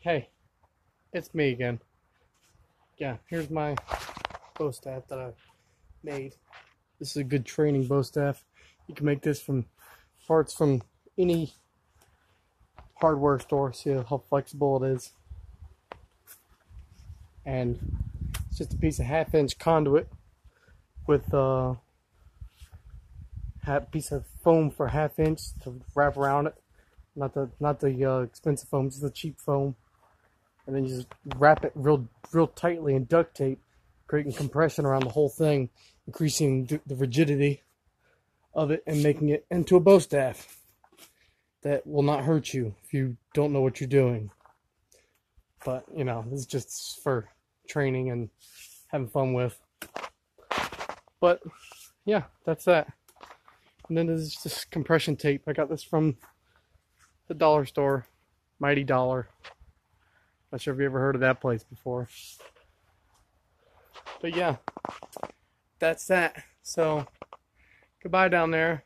Hey, it's me again. Yeah, here's my bo staff that I made. This is a good training bo staff. You can make this from parts from any hardware store. See how flexible it is. And it's just a piece of half inch conduit with a piece of foam for half inch to wrap around it. Not the not the uh, expensive foam, just the cheap foam. And then you just wrap it real real tightly in duct tape, creating compression around the whole thing, increasing the rigidity of it and making it into a bo staff that will not hurt you if you don't know what you're doing. But, you know, this is just for training and having fun with. But, yeah, that's that. And then there's this compression tape. I got this from the dollar store, Mighty Dollar. Not sure if you ever heard of that place before. But yeah, that's that. So, goodbye down there.